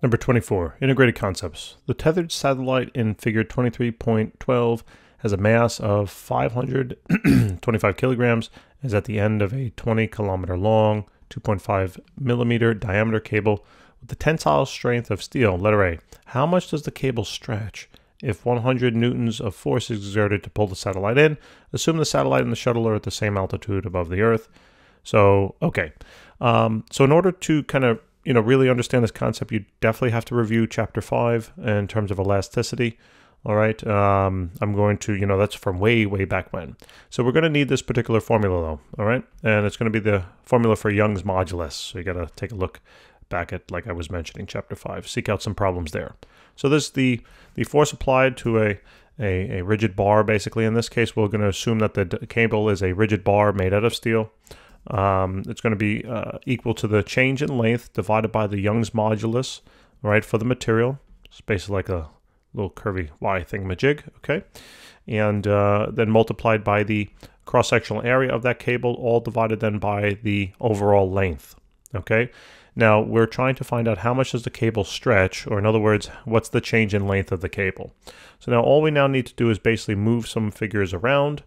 Number 24, Integrated Concepts. The tethered satellite in figure 23.12 has a mass of 525 kilograms, is at the end of a 20 kilometer long, 2.5 millimeter diameter cable with the tensile strength of steel. Letter A. How much does the cable stretch? If 100 newtons of force is exerted to pull the satellite in, assume the satellite and the shuttle are at the same altitude above the Earth. So, okay. Um, so, in order to kind of you know really understand this concept, you definitely have to review chapter five in terms of elasticity. All right, um, I'm going to you know that's from way way back when. So we're going to need this particular formula though. All right, and it's going to be the formula for Young's modulus. So you got to take a look back at like I was mentioning chapter five. Seek out some problems there. So this the the force applied to a a, a rigid bar basically. In this case, we're going to assume that the cable is a rigid bar made out of steel. Um, it's going to be uh, equal to the change in length divided by the Young's modulus, right, for the material. It's basically like a little curvy Y thingamajig, okay? And uh, then multiplied by the cross-sectional area of that cable, all divided then by the overall length, okay? Now, we're trying to find out how much does the cable stretch, or in other words, what's the change in length of the cable. So now all we now need to do is basically move some figures around,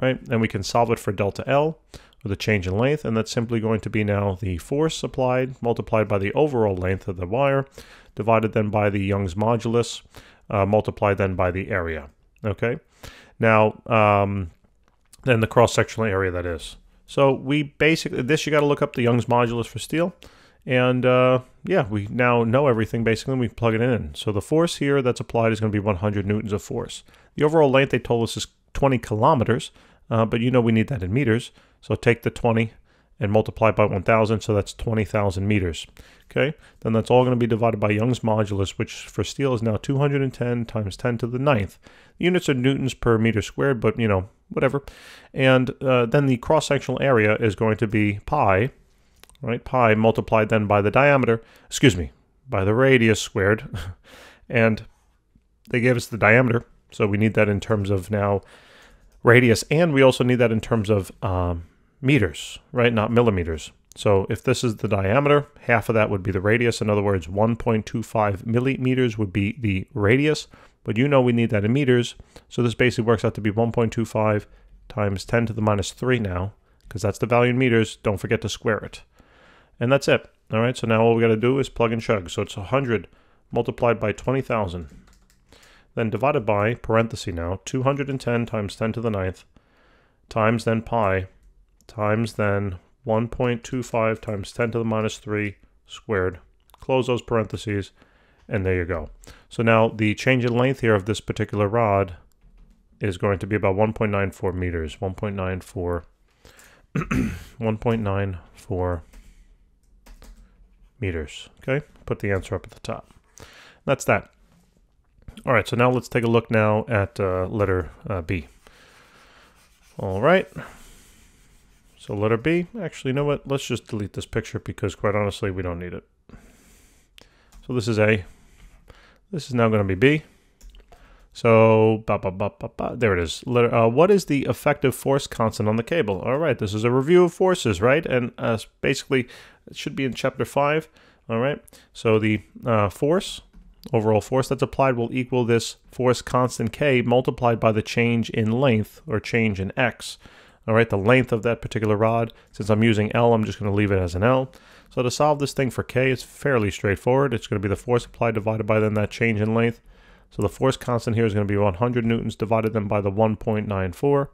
right? And we can solve it for delta L a change in length, and that's simply going to be now the force applied multiplied by the overall length of the wire, divided then by the Young's modulus, uh, multiplied then by the area. Okay, now um, then the cross-sectional area that is. So we basically this you got to look up the Young's modulus for steel, and uh, yeah, we now know everything basically. we plug it in. So the force here that's applied is going to be 100 newtons of force. The overall length they told us is 20 kilometers, uh, but you know we need that in meters. So take the 20 and multiply by 1,000, so that's 20,000 meters. Okay, then that's all going to be divided by Young's modulus, which for steel is now 210 times 10 to the ninth. The units are newtons per meter squared, but you know, whatever. And uh, then the cross-sectional area is going to be pi, right? Pi multiplied then by the diameter, excuse me, by the radius squared. and they gave us the diameter, so we need that in terms of now radius, and we also need that in terms of um, meters, right? Not millimeters. So if this is the diameter, half of that would be the radius. In other words, 1.25 millimeters would be the radius, but you know we need that in meters. So this basically works out to be 1.25 times 10 to the minus 3 now, because that's the value in meters. Don't forget to square it. And that's it. All right, so now all we got to do is plug and chug. So it's 100 multiplied by 20,000. Then divided by, parenthesis now, 210 times 10 to the ninth, times then pi, times then 1.25 times 10 to the minus 3 squared. Close those parentheses, and there you go. So now the change in length here of this particular rod is going to be about 1.94 meters. 1.94 1.94 meters. Okay, put the answer up at the top. That's that. All right, so now let's take a look now at uh, letter uh, B. All right. So letter B, actually, you know what? Let's just delete this picture because quite honestly, we don't need it. So this is A. This is now going to be B. So, ba, ba, ba, there it is. Letter, uh, what is the effective force constant on the cable? All right, this is a review of forces, right? And uh, basically, it should be in chapter 5. All right, so the uh, force, overall force that's applied will equal this force constant K multiplied by the change in length or change in X all right, the length of that particular rod. Since I'm using L, I'm just going to leave it as an L. So to solve this thing for K, it's fairly straightforward. It's going to be the force applied divided by then that change in length. So the force constant here is going to be 100 newtons divided then by the 1.94.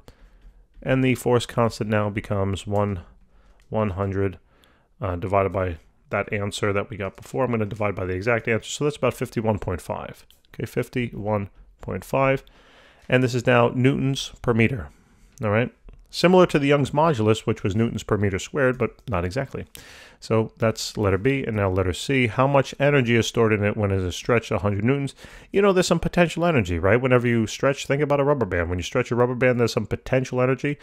And the force constant now becomes 1 100 uh, divided by that answer that we got before. I'm going to divide by the exact answer. So that's about 51.5. Okay, 51.5. And this is now newtons per meter. All right. Similar to the Young's modulus, which was newtons per meter squared, but not exactly. So that's letter B. And now letter C. How much energy is stored in it when it is stretched 100 newtons? You know, there's some potential energy, right? Whenever you stretch, think about a rubber band. When you stretch a rubber band, there's some potential energy,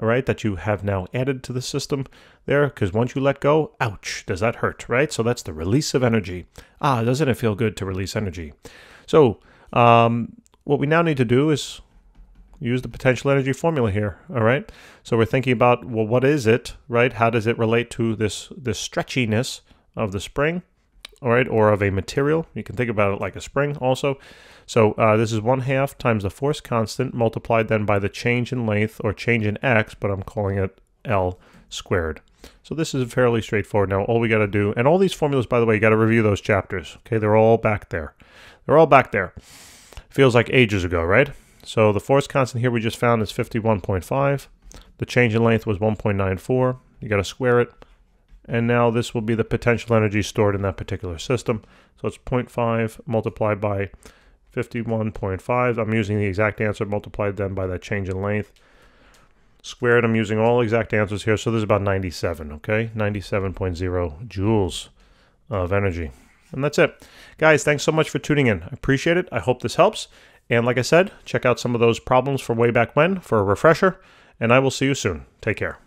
all right, that you have now added to the system there. Because once you let go, ouch, does that hurt, right? So that's the release of energy. Ah, doesn't it feel good to release energy? So um, what we now need to do is use the potential energy formula here, all right? So we're thinking about, well, what is it, right? How does it relate to this, this stretchiness of the spring? all right, or of a material. You can think about it like a spring also. So uh, this is 1 half times the force constant multiplied then by the change in length or change in x, but I'm calling it L squared. So this is fairly straightforward. Now all we got to do, and all these formulas, by the way, you got to review those chapters. Okay, they're all back there. They're all back there. Feels like ages ago, right? So the force constant here we just found is 51.5. The change in length was 1.94. You got to square it. And now this will be the potential energy stored in that particular system. So it's 0.5 multiplied by 51.5. I'm using the exact answer multiplied then by that change in length. Squared, I'm using all exact answers here. So this is about 97, okay? 97.0 joules of energy. And that's it. Guys, thanks so much for tuning in. I appreciate it. I hope this helps. And like I said, check out some of those problems from way back when for a refresher. And I will see you soon. Take care.